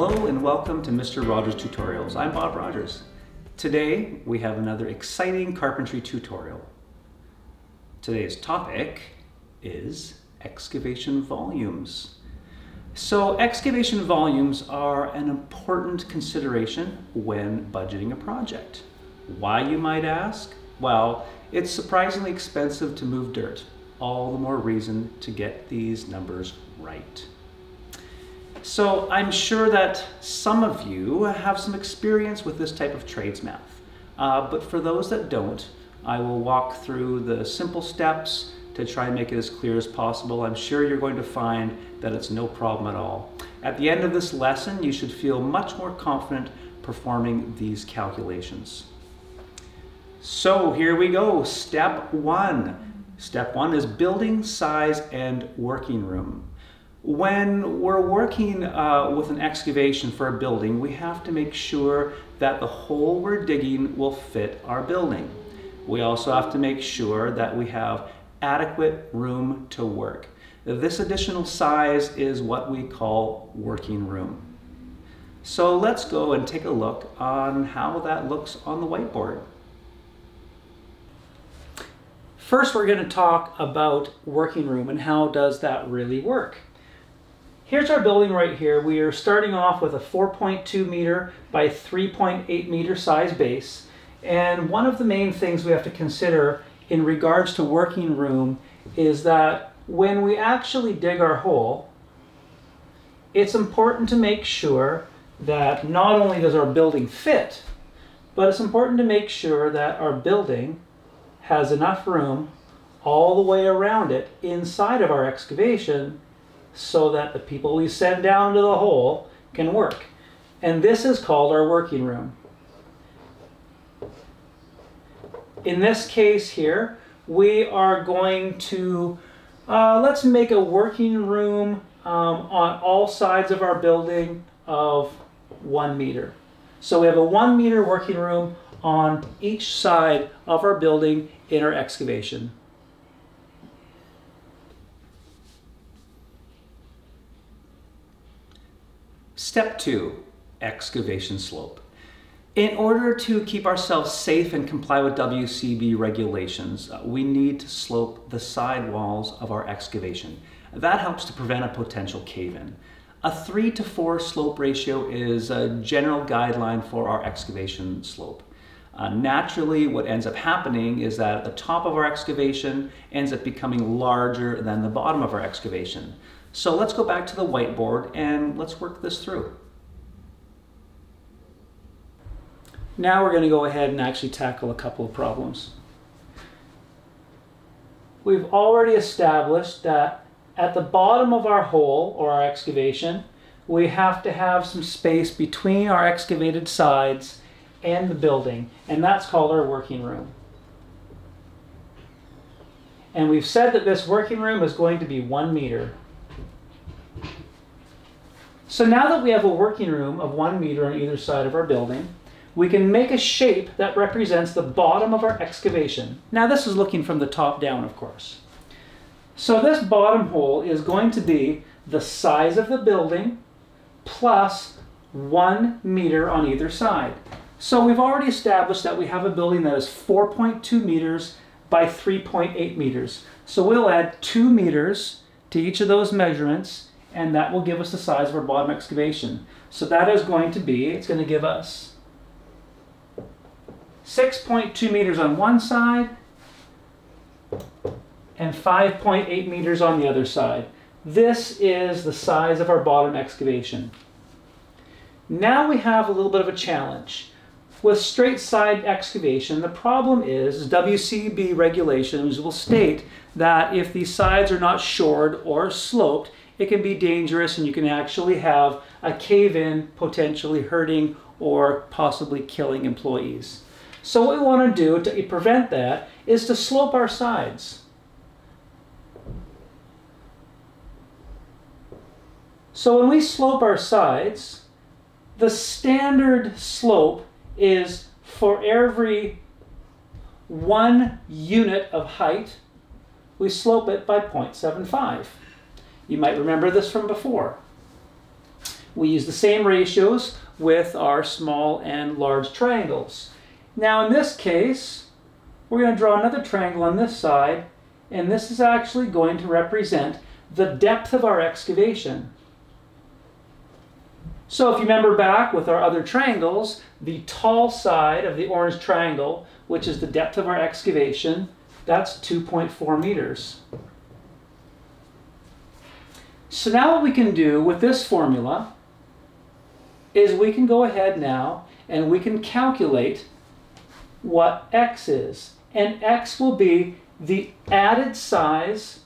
Hello and welcome to Mr. Rogers Tutorials. I'm Bob Rogers. Today we have another exciting carpentry tutorial. Today's topic is excavation volumes. So excavation volumes are an important consideration when budgeting a project. Why you might ask? Well, it's surprisingly expensive to move dirt. All the more reason to get these numbers right. So I'm sure that some of you have some experience with this type of trades math. Uh, but for those that don't, I will walk through the simple steps to try and make it as clear as possible. I'm sure you're going to find that it's no problem at all. At the end of this lesson, you should feel much more confident performing these calculations. So here we go, step one. Step one is building size and working room. When we're working uh, with an excavation for a building, we have to make sure that the hole we're digging will fit our building. We also have to make sure that we have adequate room to work. This additional size is what we call working room. So let's go and take a look on how that looks on the whiteboard. First, we're going to talk about working room and how does that really work. Here's our building right here. We are starting off with a 4.2 meter by 3.8 meter size base. And one of the main things we have to consider in regards to working room is that when we actually dig our hole, it's important to make sure that not only does our building fit, but it's important to make sure that our building has enough room all the way around it inside of our excavation so that the people we send down to the hole can work. And this is called our working room. In this case here, we are going to, uh, let's make a working room um, on all sides of our building of one meter. So we have a one meter working room on each side of our building in our excavation. Step two, excavation slope. In order to keep ourselves safe and comply with WCB regulations, uh, we need to slope the side walls of our excavation. That helps to prevent a potential cave-in. A three to four slope ratio is a general guideline for our excavation slope. Uh, naturally, what ends up happening is that the top of our excavation ends up becoming larger than the bottom of our excavation. So let's go back to the whiteboard and let's work this through. Now we're going to go ahead and actually tackle a couple of problems. We've already established that at the bottom of our hole or our excavation, we have to have some space between our excavated sides and the building, and that's called our working room. And we've said that this working room is going to be one meter. So now that we have a working room of one meter on either side of our building, we can make a shape that represents the bottom of our excavation. Now this is looking from the top down, of course. So this bottom hole is going to be the size of the building plus one meter on either side. So we've already established that we have a building that is 4.2 meters by 3.8 meters. So we'll add two meters to each of those measurements and that will give us the size of our bottom excavation. So that is going to be, it's going to give us 6.2 meters on one side and 5.8 meters on the other side. This is the size of our bottom excavation. Now we have a little bit of a challenge. With straight side excavation, the problem is WCB regulations will state that if the sides are not shored or sloped, it can be dangerous and you can actually have a cave-in potentially hurting or possibly killing employees. So what we want to do to prevent that is to slope our sides. So when we slope our sides, the standard slope is for every one unit of height, we slope it by 0.75. You might remember this from before. We use the same ratios with our small and large triangles. Now in this case, we're going to draw another triangle on this side, and this is actually going to represent the depth of our excavation. So if you remember back with our other triangles, the tall side of the orange triangle, which is the depth of our excavation, that's 2.4 meters. So now what we can do with this formula is we can go ahead now and we can calculate what x is. And x will be the added size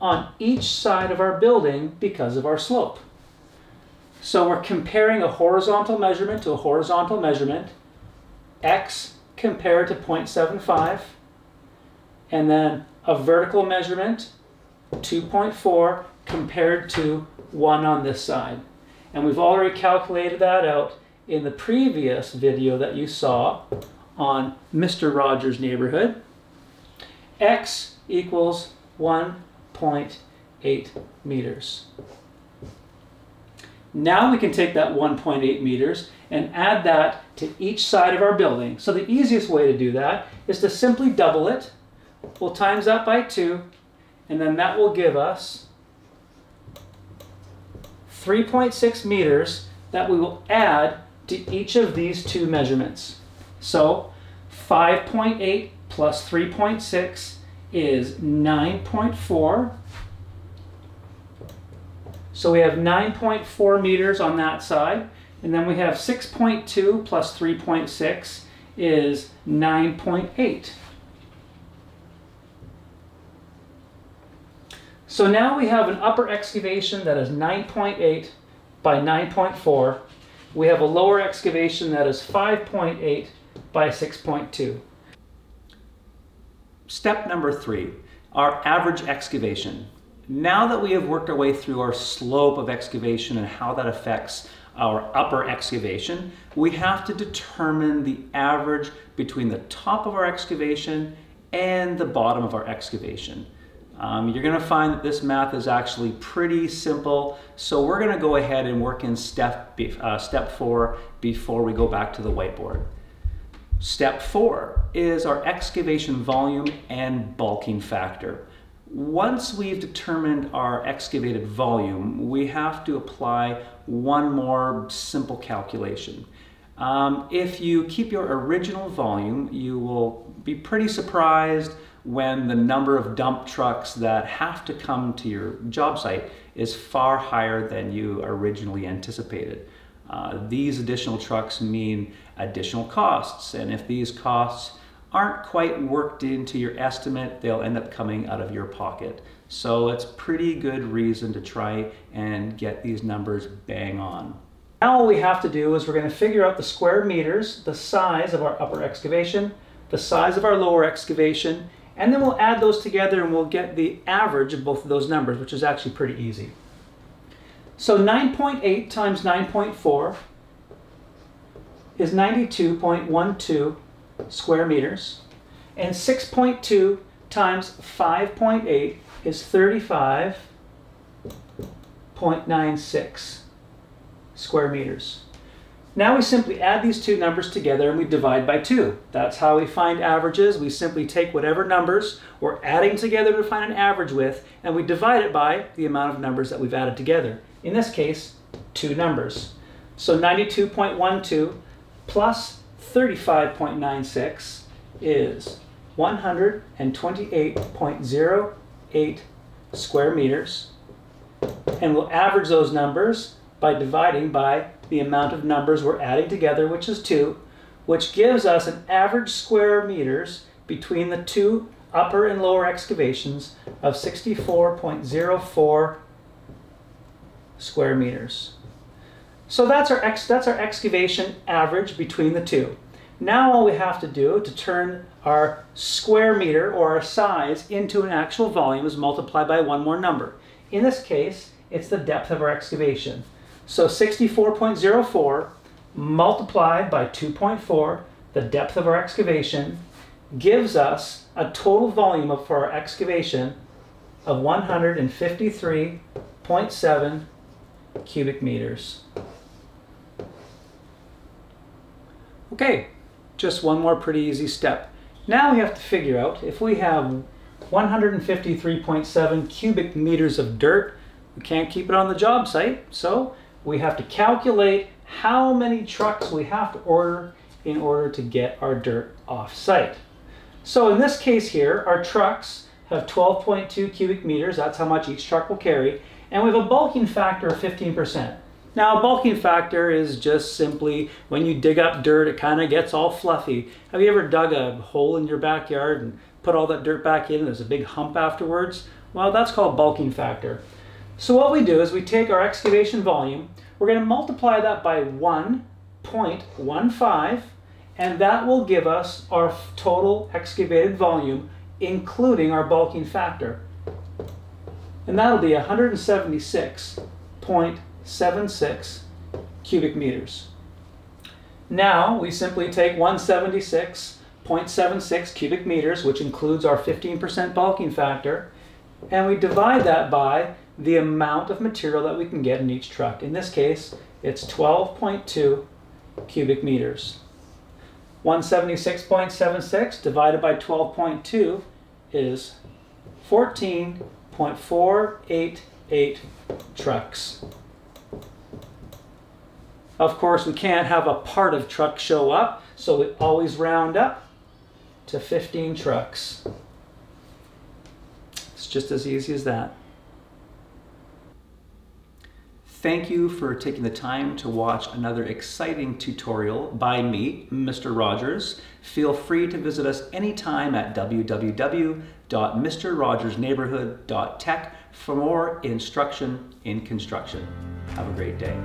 on each side of our building because of our slope. So we're comparing a horizontal measurement to a horizontal measurement, x compared to 0.75, and then a vertical measurement, 2.4, compared to 1 on this side. And we've already calculated that out in the previous video that you saw on Mr. Rogers' neighborhood. x equals 1.8 meters. Now we can take that 1.8 meters and add that to each side of our building. So the easiest way to do that is to simply double it. We'll times that by 2, and then that will give us 3.6 meters that we will add to each of these two measurements. So 5.8 plus 3.6 is 9.4. So we have 9.4 meters on that side. And then we have 6.2 plus 3.6 is 9.8. So now we have an upper excavation that is 9.8 by 9.4. We have a lower excavation that is 5.8 by 6.2. Step number three, our average excavation. Now that we have worked our way through our slope of excavation and how that affects our upper excavation, we have to determine the average between the top of our excavation and the bottom of our excavation. Um, you're going to find that this math is actually pretty simple, so we're going to go ahead and work in step, uh, step four before we go back to the whiteboard. Step four is our excavation volume and bulking factor. Once we've determined our excavated volume, we have to apply one more simple calculation. Um, if you keep your original volume, you will be pretty surprised when the number of dump trucks that have to come to your job site is far higher than you originally anticipated. Uh, these additional trucks mean additional costs, and if these costs aren't quite worked into your estimate, they'll end up coming out of your pocket. So it's pretty good reason to try and get these numbers bang on. Now all we have to do is we're going to figure out the square meters, the size of our upper excavation, the size of our lower excavation, and then we'll add those together and we'll get the average of both of those numbers, which is actually pretty easy. So 9.8 times 9.4 is 92.12 square meters. And 6.2 times 5.8 is 35.96 square meters. Now we simply add these two numbers together and we divide by 2. That's how we find averages. We simply take whatever numbers we're adding together to find an average with and we divide it by the amount of numbers that we've added together. In this case, two numbers. So 92.12 plus 35.96 is 128.08 square meters. And we'll average those numbers by dividing by the amount of numbers we're adding together, which is 2, which gives us an average square meters between the two upper and lower excavations of 64.04 square meters. So that's our, ex that's our excavation average between the two. Now all we have to do to turn our square meter or our size into an actual volume is multiply by one more number. In this case, it's the depth of our excavation. So 64.04 multiplied by 2.4, the depth of our excavation, gives us a total volume of, for our excavation of 153.7 cubic meters. Okay, just one more pretty easy step. Now we have to figure out if we have 153.7 cubic meters of dirt, we can't keep it on the job site, so we have to calculate how many trucks we have to order in order to get our dirt off site. So in this case here, our trucks have 12.2 cubic meters, that's how much each truck will carry, and we have a bulking factor of 15%. Now, a bulking factor is just simply when you dig up dirt, it kind of gets all fluffy. Have you ever dug a hole in your backyard and put all that dirt back in and there's a big hump afterwards? Well, that's called bulking factor. So what we do is we take our excavation volume, we're going to multiply that by 1.15, and that will give us our total excavated volume, including our bulking factor. And that'll be 176.76 cubic meters. Now we simply take 176.76 cubic meters, which includes our 15% bulking factor, and we divide that by the amount of material that we can get in each truck. In this case, it's 12.2 cubic meters. 176.76 divided by 12.2 is 14.488 trucks. Of course, we can't have a part of truck show up, so we always round up to 15 trucks. It's just as easy as that. Thank you for taking the time to watch another exciting tutorial by me, Mr. Rogers. Feel free to visit us anytime at www.mrrogersneighborhood.tech for more instruction in construction. Have a great day.